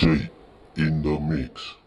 DJ in the mix.